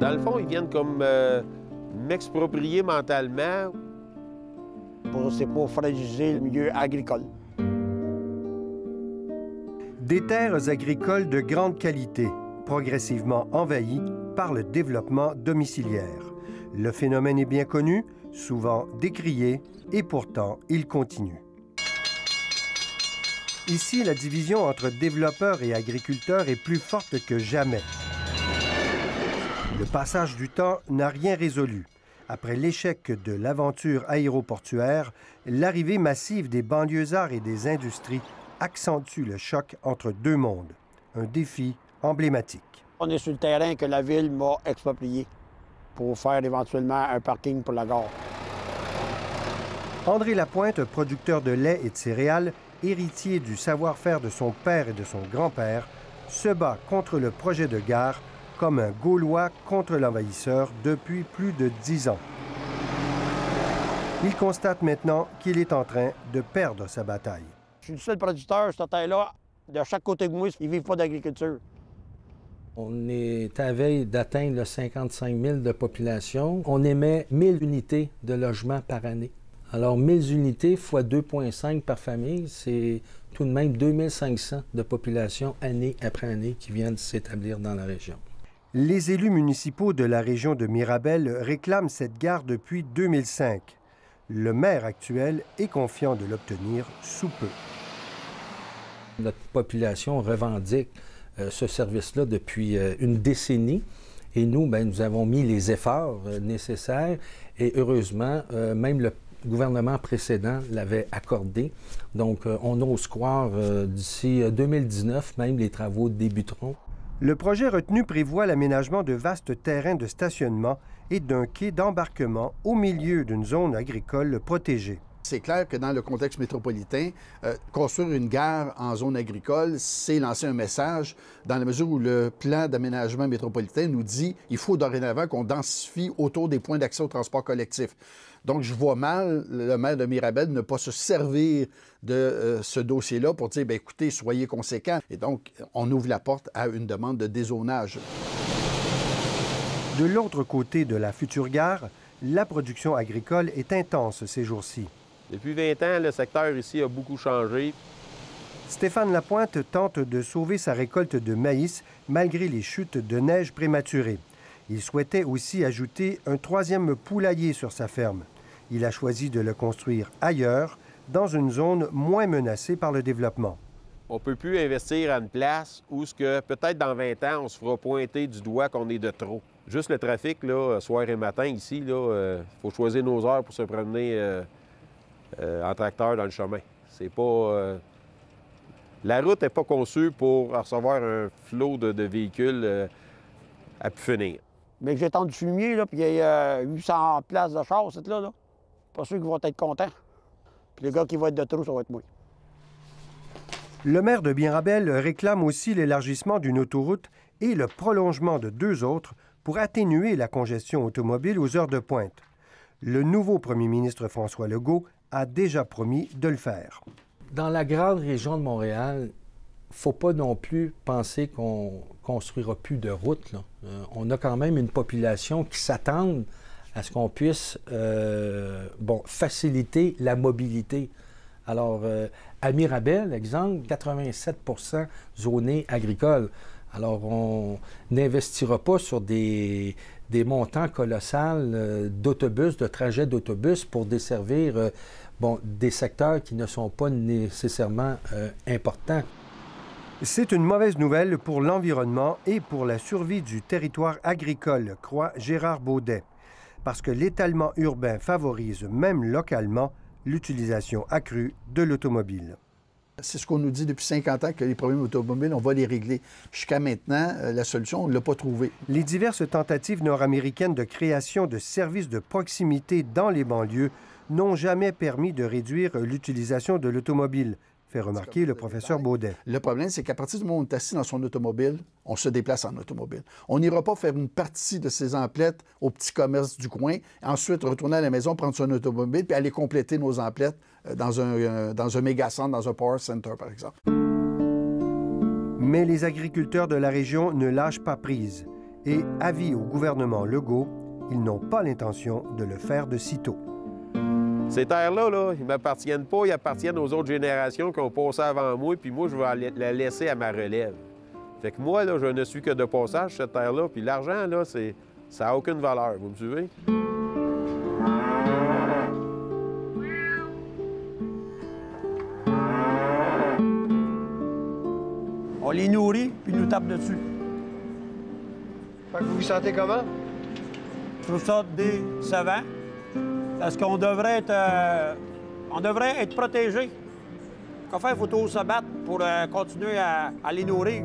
Dans le fond, ils viennent comme euh, m'exproprier mentalement. C'est pour fragiliser le milieu agricole. Des terres agricoles de grande qualité, progressivement envahies par le développement domiciliaire. Le phénomène est bien connu, souvent décrié, et pourtant il continue. Ici, la division entre développeurs et agriculteurs est plus forte que jamais. Le passage du temps n'a rien résolu. Après l'échec de l'aventure aéroportuaire, l'arrivée massive des banlieusards et des industries accentue le choc entre deux mondes. Un défi emblématique. On est sur le terrain que la ville m'a exproprié pour faire éventuellement un parking pour la gare. André Lapointe, producteur de lait et de céréales, héritier du savoir-faire de son père et de son grand-père, se bat contre le projet de gare comme un Gaulois contre l'envahisseur depuis plus de dix ans. Il constate maintenant qu'il est en train de perdre sa bataille. Je suis le seul producteur, cette terre-là, de chaque côté de moi, ils ne vivent pas d'agriculture. On est à veille d'atteindre le 55 000 de population. On émet 1000 unités de logement par année. Alors, 1000 unités fois 2,5 par famille, c'est tout de même 2500 de population année après année qui viennent s'établir dans la région. Les élus municipaux de la région de Mirabel réclament cette gare depuis 2005. Le maire actuel est confiant de l'obtenir sous peu. Notre population revendique euh, ce service-là depuis euh, une décennie. Et nous, ben, nous avons mis les efforts euh, nécessaires et heureusement, même le gouvernement précédent l'avait accordé. Donc, on ose croire d'ici 2019, même les travaux débuteront. Le projet retenu prévoit l'aménagement de vastes terrains de stationnement et d'un quai d'embarquement au milieu d'une zone agricole protégée. C'est clair que dans le contexte métropolitain, euh, construire une gare en zone agricole, c'est lancer un message dans la mesure où le plan d'aménagement métropolitain nous dit qu'il faut dorénavant qu'on densifie autour des points d'accès au transport collectif. Donc, je vois mal le maire de Mirabel ne pas se servir de euh, ce dossier-là pour dire, bien, écoutez, soyez conséquents. Et donc, on ouvre la porte à une demande de dézonage. De l'autre côté de la future gare, la production agricole est intense ces jours-ci. Depuis 20 ans, le secteur ici a beaucoup changé. Stéphane Lapointe tente de sauver sa récolte de maïs malgré les chutes de neige prématurées. Il souhaitait aussi ajouter un troisième poulailler sur sa ferme. Il a choisi de le construire ailleurs, dans une zone moins menacée par le développement. On ne peut plus investir à une place où ce que peut-être dans 20 ans, on se fera pointer du doigt qu'on est de trop. Juste le trafic, là, soir et matin, ici, il euh, faut choisir nos heures pour se promener euh, en tracteur dans le chemin. C'est pas. Euh, la route n'est pas conçue pour recevoir un flot de, véhicules euh, à pu finir. Mais j'ai tendu du fumier, là, puis il y a 800 places de char, c'est là, là. Pas sûr qu'ils vont être contents. Puis les gars qui vont être de trop, ça va être moi. Le maire de Bienrabel réclame aussi l'élargissement d'une autoroute et le prolongement de deux autres pour atténuer la congestion automobile aux heures de pointe. Le nouveau premier ministre François Legault a déjà promis de le faire. Dans la grande région de Montréal, faut pas non plus penser qu'on construira plus de routes. Euh, on a quand même une population qui s'attend à ce qu'on puisse euh, bon, faciliter la mobilité. Alors, euh, à Mirabel, exemple, 87% zoné agricole. Alors, on n'investira pas sur des, des montants colossales euh, d'autobus, de trajets d'autobus pour desservir euh, bon, des secteurs qui ne sont pas nécessairement euh, importants. C'est une mauvaise nouvelle pour l'environnement et pour la survie du territoire agricole, croit Gérard Baudet, parce que l'étalement urbain favorise même localement l'utilisation accrue de l'automobile. C'est ce qu'on nous dit depuis 50 ans que les problèmes automobiles, on va les régler. Jusqu'à maintenant, euh, la solution, on ne l'a pas trouvée. Les diverses tentatives nord-américaines de création de services de proximité dans les banlieues n'ont jamais permis de réduire l'utilisation de l'automobile fait remarquer le professeur Baudet. Le problème, c'est qu'à partir du moment où on est assis dans son automobile, on se déplace en automobile. On n'ira pas faire une partie de ses emplettes au petit commerce du coin, ensuite retourner à la maison, prendre son automobile, puis aller compléter nos emplettes euh, dans un, euh, dans un méga centre, dans un power center, par exemple. Mais les agriculteurs de la région ne lâchent pas prise. Et avis au gouvernement Legault, ils n'ont pas l'intention de le faire de sitôt. Ces terres-là, là, ils ne m'appartiennent pas, ils appartiennent aux autres générations qui ont passé avant moi, puis moi, je vais la laisser à ma relève. Fait que moi, là, je ne suis que de passage, cette terre-là, puis l'argent, là, c'est, ça n'a aucune valeur. Vous me suivez? On les nourrit, puis ils nous tape dessus. Fait que vous vous sentez comment? Je trouve ça décevant. Parce qu'on devrait être. euh, on devrait être protégé? Qu'à faire, il faut toujours se battre pour euh, continuer à, à les nourrir.